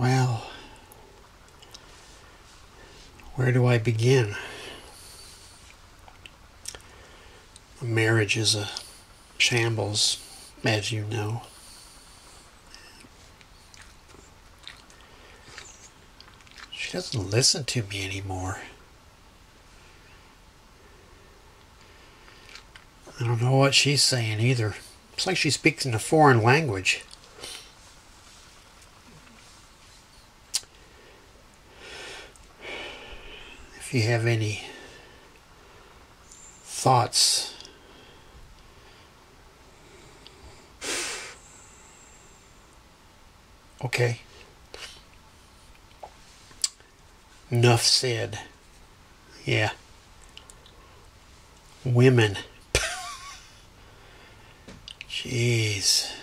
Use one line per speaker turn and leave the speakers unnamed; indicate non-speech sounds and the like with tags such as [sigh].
Well, where do I begin? Marriage is a shambles, as you know. She doesn't listen to me anymore. I don't know what she's saying either. It's like she speaks in a foreign language. If you have any thoughts, okay. Enough said. Yeah. Women. [laughs] Jeez.